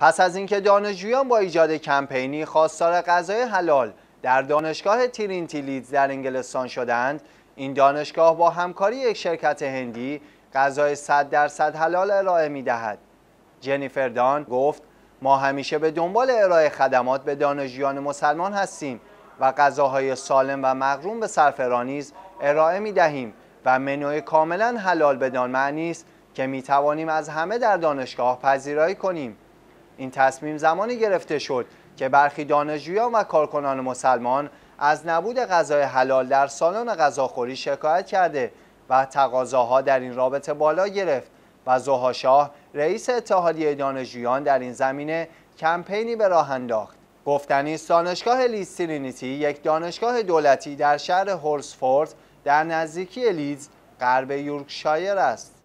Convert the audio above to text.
پس از اینکه دانشجویان با ایجاد کمپینی خواستار غذای حلال در دانشگاه ترینتی لیدز در انگلستان شدند این دانشگاه با همکاری یک شرکت هندی غذای 100 درصد حلال ارائه می دهد. جنیفر دان گفت ما همیشه به دنبال ارائه خدمات به دانشجویان مسلمان هستیم و غذاهای سالم و مغروم به سرفرانیز ارائه می دهیم و منوی کاملا حلال بدان معنی است که می توانیم از همه در دانشگاه پذیرایی کنیم. این تصمیم زمانی گرفته شد که برخی دانشجویان و کارکنان مسلمان از نبود غذای حلال در سالن غذاخوری شکایت کرده و تقاضاها در این رابطه بالا گرفت و زوها شاه رئیس اتحادیه دانشجویان در این زمینه کمپینی به راه انداخت. گفتنی دانشگاه لیدز ترینیتی یک دانشگاه دولتی در شهر هورسفورد در نزدیکی لیدز غرب یورکشایر است.